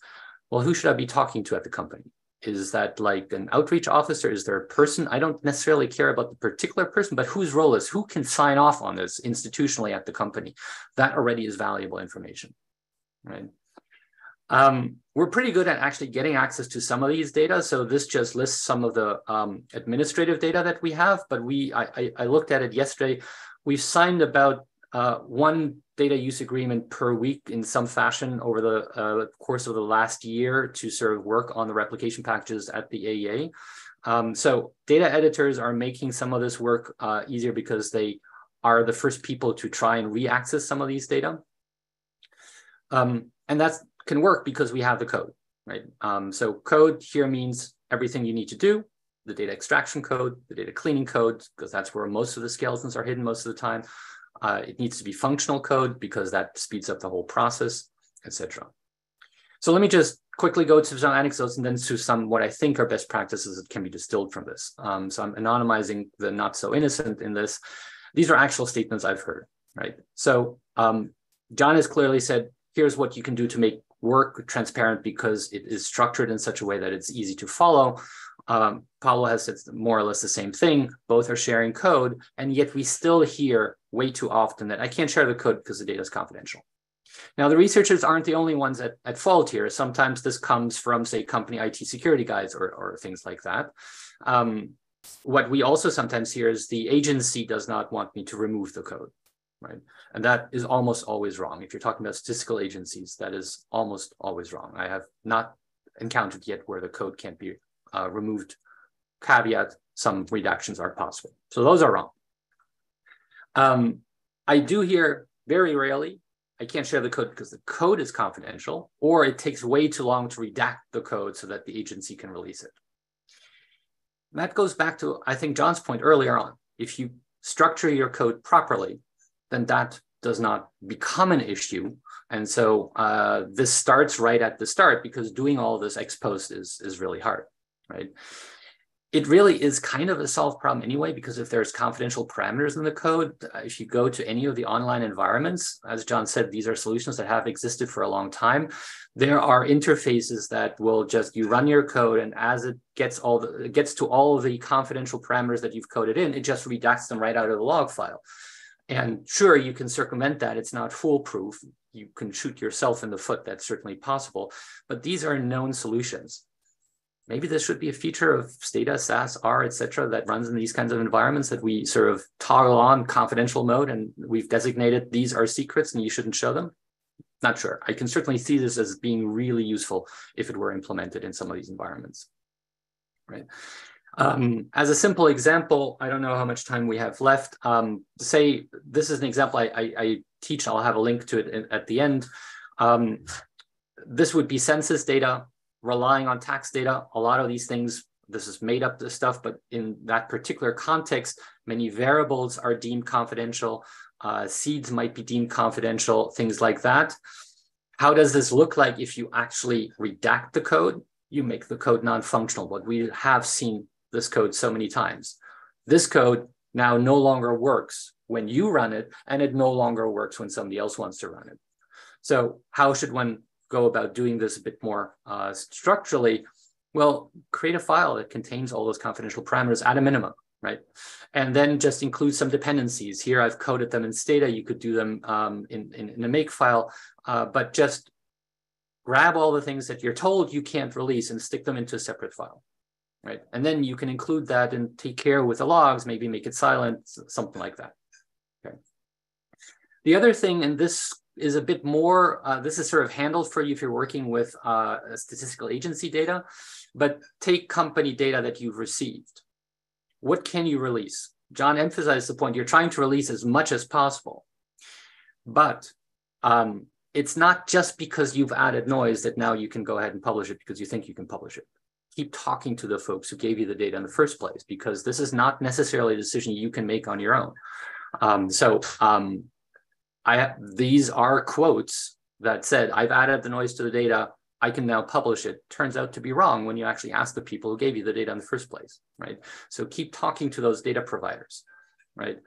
well, who should I be talking to at the company? Is that like an outreach officer? Is there a person? I don't necessarily care about the particular person, but whose role is who can sign off on this institutionally at the company? That already is valuable information, right? Um, we're pretty good at actually getting access to some of these data. So this just lists some of the um, administrative data that we have, but we I, I, I, looked at it yesterday. We've signed about uh, one data use agreement per week in some fashion over the uh, course of the last year to sort of work on the replication packages at the AEA. Um, so data editors are making some of this work uh, easier because they are the first people to try and re-access some of these data. Um, and that can work because we have the code, right? Um, so code here means everything you need to do, the data extraction code, the data cleaning code, because that's where most of the skeletons are hidden most of the time. Uh, it needs to be functional code because that speeds up the whole process, etc. So let me just quickly go to some anecdotes and then to some what I think are best practices that can be distilled from this. Um, so I'm anonymizing the not so innocent in this. These are actual statements I've heard, right? So um, John has clearly said, here's what you can do to make work transparent because it is structured in such a way that it's easy to follow. Um, Paulo has said more or less the same thing. Both are sharing code, and yet we still hear way too often that I can't share the code because the data is confidential. Now, the researchers aren't the only ones at, at fault here. Sometimes this comes from, say, company IT security guys or, or things like that. Um, what we also sometimes hear is the agency does not want me to remove the code right? And that is almost always wrong. If you're talking about statistical agencies, that is almost always wrong. I have not encountered yet where the code can't be uh, removed. Caveat, some reductions are possible. So those are wrong. Um, I do hear very rarely, I can't share the code because the code is confidential, or it takes way too long to redact the code so that the agency can release it. And that goes back to, I think, John's point earlier on. If you structure your code properly, then that does not become an issue. And so uh, this starts right at the start because doing all this ex post is, is really hard, right? It really is kind of a solved problem anyway, because if there's confidential parameters in the code, uh, if you go to any of the online environments, as John said, these are solutions that have existed for a long time. There are interfaces that will just, you run your code and as it gets all the, gets to all the confidential parameters that you've coded in, it just redacts them right out of the log file. And sure, you can circumvent that. It's not foolproof. You can shoot yourself in the foot. That's certainly possible. But these are known solutions. Maybe this should be a feature of Stata, SAS, R, et cetera, that runs in these kinds of environments that we sort of toggle on confidential mode and we've designated these are secrets and you shouldn't show them. Not sure. I can certainly see this as being really useful if it were implemented in some of these environments. Right. Um, as a simple example, I don't know how much time we have left. Um, say this is an example I, I, I, teach, I'll have a link to it at the end. Um, this would be census data, relying on tax data. A lot of these things, this is made up stuff, but in that particular context, many variables are deemed confidential. Uh, seeds might be deemed confidential, things like that. How does this look like if you actually redact the code? You make the code non-functional. but we have seen this code so many times. This code now no longer works when you run it, and it no longer works when somebody else wants to run it. So how should one go about doing this a bit more uh, structurally? Well, create a file that contains all those confidential parameters at a minimum, right? And then just include some dependencies. Here I've coded them in Stata. You could do them um, in, in, in, a make file, uh, but just grab all the things that you're told you can't release and stick them into a separate file, right? And then you can include that and take care with the logs, maybe make it silent, something like that, okay? The other thing, and this is a bit more, uh, this is sort of handled for you if you're working with uh, statistical agency data, but take company data that you've received, what can you release? John emphasized the point you're trying to release as much as possible. But um, it's not just because you've added noise that now you can go ahead and publish it because you think you can publish it. Keep talking to the folks who gave you the data in the first place because this is not necessarily a decision you can make on your own. Um, so um, I these are quotes that said, I've added the noise to the data. I can now publish it turns out to be wrong when you actually ask the people who gave you the data in the first place, right? So keep talking to those data providers, right?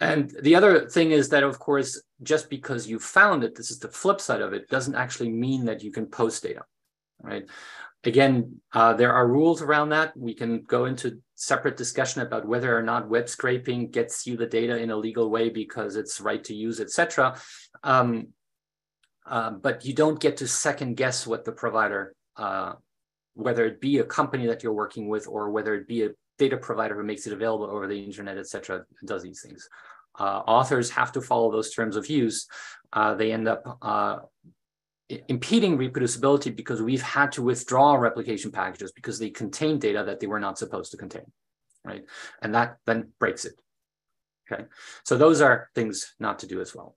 And the other thing is that, of course, just because you found it, this is the flip side of it, doesn't actually mean that you can post data, right? Again, uh, there are rules around that. We can go into separate discussion about whether or not web scraping gets you the data in a legal way because it's right to use, etc. Um, um, but you don't get to second guess what the provider, uh, whether it be a company that you're working with or whether it be a data provider who makes it available over the internet, etc., does these things. Uh, authors have to follow those terms of use. Uh, they end up uh, impeding reproducibility because we've had to withdraw replication packages because they contain data that they were not supposed to contain, right? And that then breaks it. Okay, so those are things not to do as well.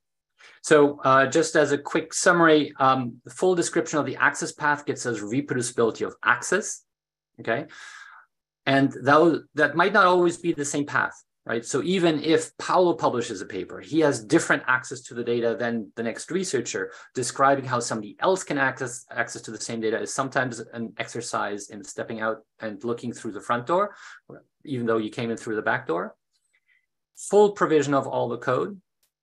So uh, just as a quick summary, um, the full description of the access path gets us reproducibility of access, okay? And that, that might not always be the same path, right? So even if Paulo publishes a paper, he has different access to the data than the next researcher. Describing how somebody else can access access to the same data is sometimes an exercise in stepping out and looking through the front door, even though you came in through the back door. Full provision of all the code,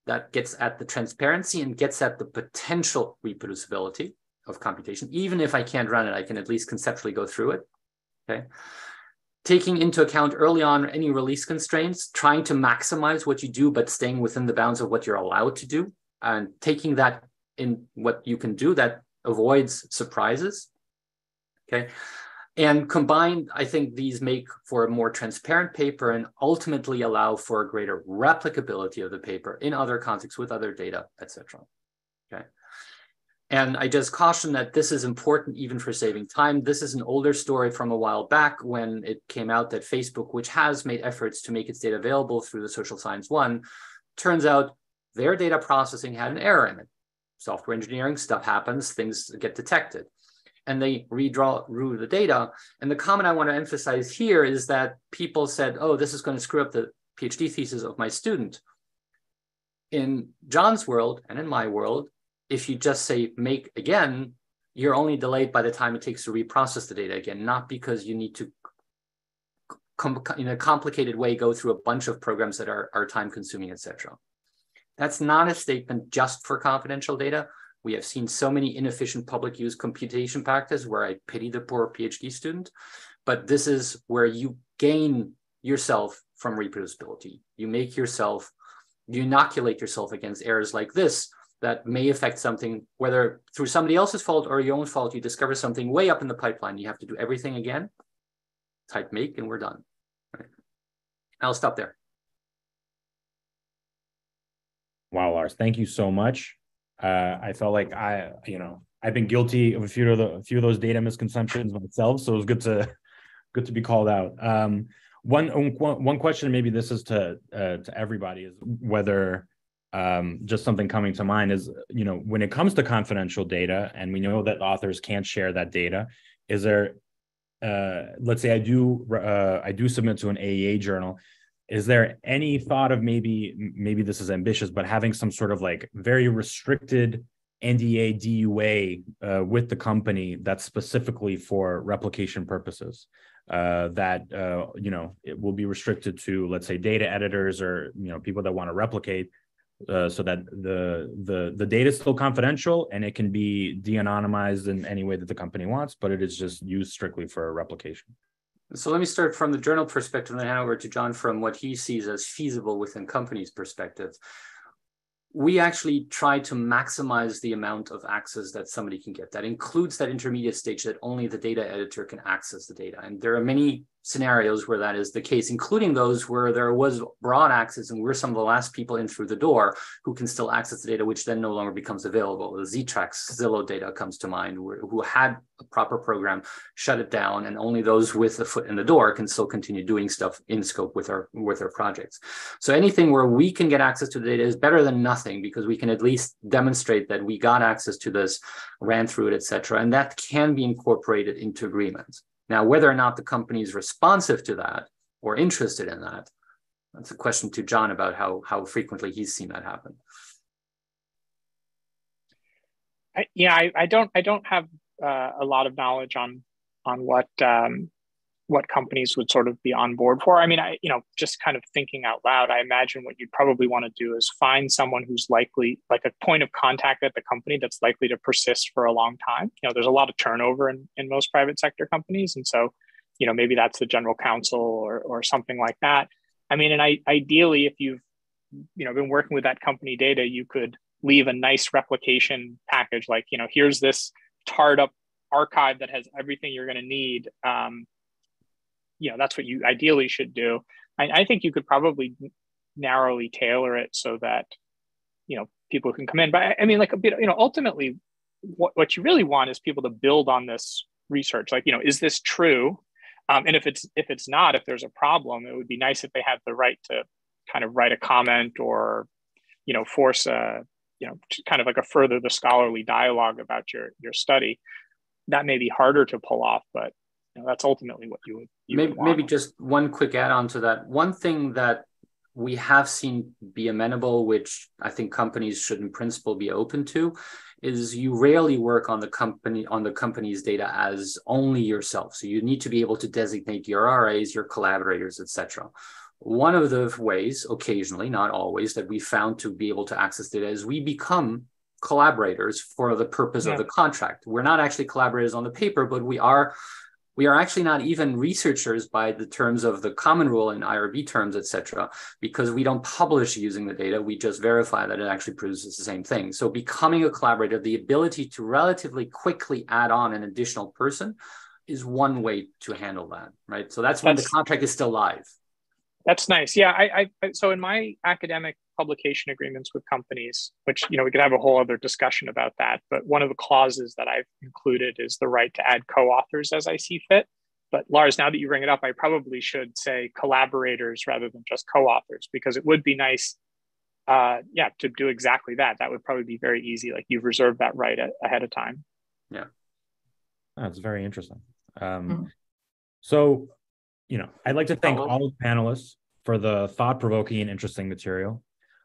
that gets at the transparency and gets at the potential reproducibility of computation. Even if I can't run it, I can at least conceptually go through it. Okay. Taking into account early on any release constraints, trying to maximize what you do, but staying within the bounds of what you're allowed to do, and taking that in what you can do that avoids surprises. Okay. And combined, I think these make for a more transparent paper and ultimately allow for a greater replicability of the paper in other contexts with other data, etc. And I just caution that this is important even for saving time. This is an older story from a while back when it came out that Facebook, which has made efforts to make its data available through the Social Science One, turns out their data processing had an error in it. Software engineering stuff happens, things get detected and they redraw rule the data. And the comment I want to emphasize here is that people said, oh, this is going to screw up the PhD thesis of my student. In John's world and in my world, if you just say make again, you're only delayed by the time it takes to reprocess the data again, not because you need to in a complicated way go through a bunch of programs that are, are time consuming, etc. That's not a statement just for confidential data, we have seen so many inefficient public use computation practice where I pity the poor PhD student, but this is where you gain yourself from reproducibility. You make yourself, you inoculate yourself against errors like this that may affect something, whether through somebody else's fault or your own fault, you discover something way up in the pipeline. You have to do everything again, type make, and we're done. Right. I'll stop there. Wow, Lars, thank you so much. Uh, I felt like I, you know, I've been guilty of a few of the a few of those data misconceptions myself, so it was good to good to be called out. Um, one one question, maybe this is to uh, to everybody, is whether um, just something coming to mind is you know when it comes to confidential data, and we know that authors can't share that data. Is there, uh, let's say I do uh, I do submit to an AEA journal is there any thought of maybe maybe this is ambitious but having some sort of like very restricted nda dua uh, with the company that's specifically for replication purposes uh, that uh, you know it will be restricted to let's say data editors or you know people that want to replicate uh, so that the the the data is still confidential and it can be de-anonymized in any way that the company wants but it is just used strictly for replication So let me start from the journal perspective and then hand over to John from what he sees as feasible within companies' perspective we actually try to maximize the amount of access that somebody can get. That includes that intermediate stage that only the data editor can access the data. And there are many scenarios where that is the case, including those where there was broad access and we're some of the last people in through the door who can still access the data, which then no longer becomes available. The ZTRAX Zillow data comes to mind, who had a proper program, shut it down, and only those with a foot in the door can still continue doing stuff in scope with our with our projects. So anything where we can get access to the data is better than nothing because we can at least demonstrate that we got access to this, ran through it, et cetera, and that can be incorporated into agreements. Now, whether or not the company is responsive to that or interested in that, that's a question to John about how, how frequently he's seen that happen. I, yeah, I, I, don't I don't have uh, a lot of knowledge on on what um, what companies would sort of be on board for. I mean, I you know just kind of thinking out loud, I imagine what you'd probably want to do is find someone who's likely like a point of contact at the company that's likely to persist for a long time. You know, there's a lot of turnover in, in most private sector companies, and so you know maybe that's the general counsel or or something like that. I mean, and I ideally, if you've you know been working with that company data, you could leave a nice replication package like you know here's this tarred up archive that has everything you're going to need um, you know that's what you ideally should do. I, I think you could probably narrowly tailor it so that you know people can come in. But I, I mean like a bit you know ultimately what, what you really want is people to build on this research. Like you know is this true? Um, and if it's if it's not if there's a problem it would be nice if they had the right to kind of write a comment or you know force a you know kind of like a further the scholarly dialogue about your your study. That may be harder to pull off but you know, that's ultimately what you would maybe, maybe just one quick add-on to that. One thing that we have seen be amenable which i think companies should in principle be open to is you rarely work on the company on the company's data as only yourself. So you need to be able to designate your ras your collaborators etc one of the ways occasionally not always that we found to be able to access data is we become collaborators for the purpose yeah. of the contract. We're not actually collaborators on the paper but we are we are actually not even researchers by the terms of the common rule and IRB terms, et cetera, because we don't publish using the data. We just verify that it actually produces the same thing. So becoming a collaborator, the ability to relatively quickly add on an additional person is one way to handle that, right? So that's when the contract is still live. That's nice. Yeah, I, I so in my academic publication agreements with companies, which you know we could have a whole other discussion about that. But one of the clauses that I've included is the right to add co-authors as I see fit. But Lars, now that you bring it up, I probably should say collaborators rather than just co-authors because it would be nice, uh, yeah, to do exactly that. That would probably be very easy. Like you've reserved that right a- ahead of time. Yeah, that's very interesting. Um, mm-hmm. So, you know, I'd like to thank all the panelists for the thought-provoking and interesting material.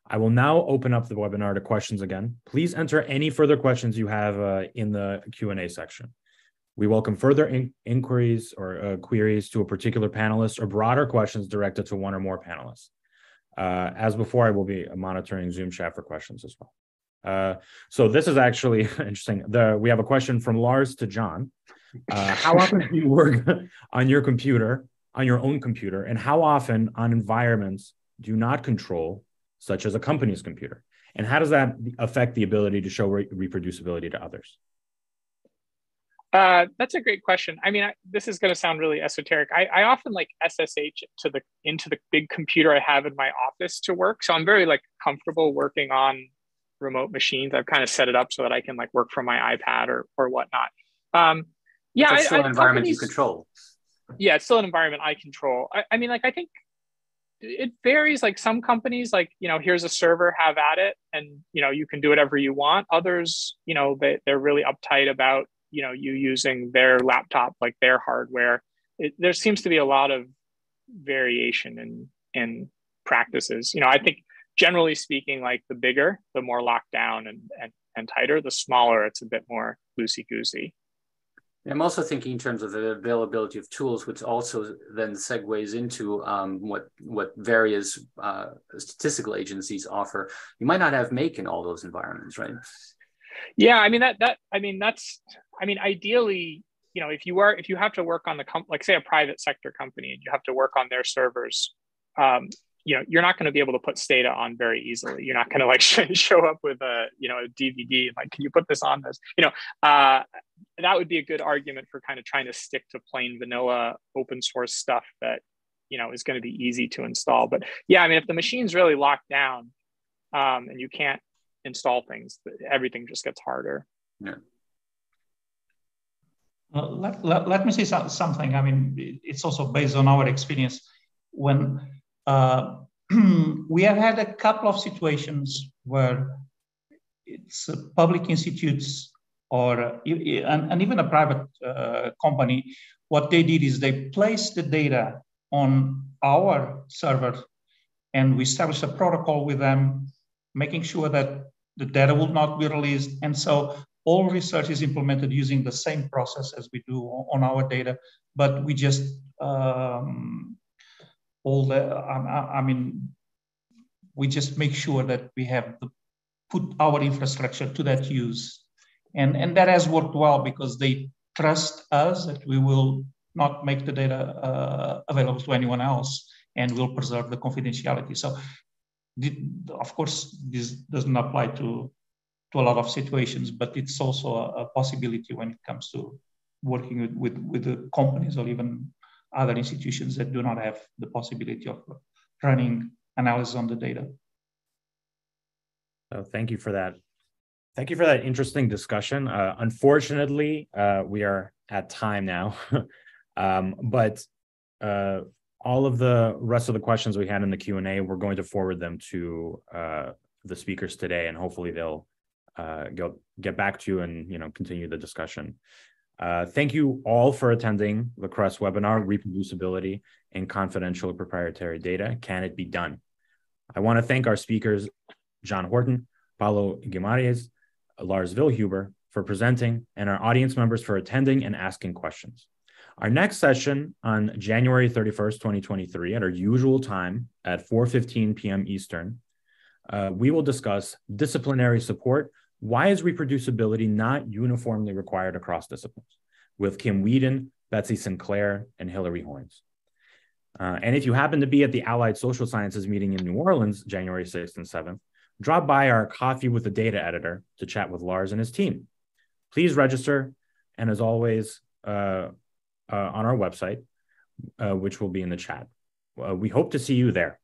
I will now open up the webinar to questions again. Please enter any further questions you have uh, in the Q&A section. We welcome further in inquiries or uh, queries to a particular panelist or broader questions directed to one or more panelists. Uh, as before, I will be monitoring Zoom chat for questions as well. Uh, so this is actually interesting. The, we have a question from Lars to John. Uh, how often do you work on your computer, on your own computer, and how often on environments do you not control such as a company's computer? And how does that affect the ability to show re- reproducibility to others? Uh, that's a great question. I mean, I, this is going to sound really esoteric. I, I, often like SSH to the into the big computer I have in my office to work, so I'm very like comfortable working on remote machines. I've kind of set it up so that I can like work from my iPad or or whatnot. Um, yeah, it's still I, an environment you control. Yeah, it's still an environment I control. I, I mean, like I think it varies. Like some companies like you know here's a server have at it and you know you can do whatever you want. Others you know they, they're really uptight about you know you using their laptop like their hardware. It, there seems to be a lot of variation in in practices. You know i think generally speaking like the bigger the more locked down and and, and tighter the smaller it's a bit more loosey goosey I'm also thinking in terms of the availability of tools, which also then segues into um, what what various uh, statistical agencies offer. You might not have make in all those environments, right? Yeah, I mean that that I mean that's I mean ideally, you know if you are if you have to work on the like say a private sector company and you have to work on their servers um, you know you're not going to be able to put stata on very easily. You're not going to like show up with a you know a dvd like can you put this on this? You know uh, that would be a good argument for kind of trying to stick to plain vanilla open source stuff that you know is going to be easy to install. But yeah i mean if the machine's really locked down um, and you can't install things everything just gets harder. Yeah. Uh, let, let, let me say something. I mean it's also based on our experience. When uh, we have had a couple of situations where it's public institutes or and, and, even a private uh, company. What they did is they placed the data on our server and we established a protocol with them making sure that the data will not be released. And so all research is implemented using the same process as we do on our data but we just um, all the, I, I mean, we just make sure that we have the, put our infrastructure to that use. And, and that has worked well because they trust us that we will not make the data uh, available to anyone else and will preserve the confidentiality. So, the, of course, this doesn't apply to, to a lot of situations, but it's also a, a possibility when it comes to working with, with, with the companies or even other institutions that do not have the possibility of running analysis on the data. So thank you for that. Thank you for that interesting discussion. Uh, unfortunately, uh, we are at time now, um, but uh, all of the rest of the questions we had in the Q and A, we're going to forward them to uh, the speakers today, and hopefully they'll uh, go get back to you and you know continue the discussion. Uh, thank you all for attending the CRRESS webinar, Reproducibility and Confidential Proprietary Data, Can It Be Done? I wanna thank our speakers, John Horton, Paulo Guimarães, Lars Vilhuber for presenting, and our audience members for attending and asking questions. Our next session on January 31st, 2023 at our usual time at 4.15 p.m. Eastern, uh, we will discuss disciplinary support why is reproducibility not uniformly required across disciplines? With Kim Weeden, Betsy Sinclair, and Hilary Hoynes. Uh, and if you happen to be at the Allied Social Sciences meeting in New Orleans, January 6th and 7th, drop by our Coffee with the Data Editor to chat with Lars and his team. Please register, and as always, uh, uh, on our website, uh, which will be in the chat. Uh, we hope to see you there.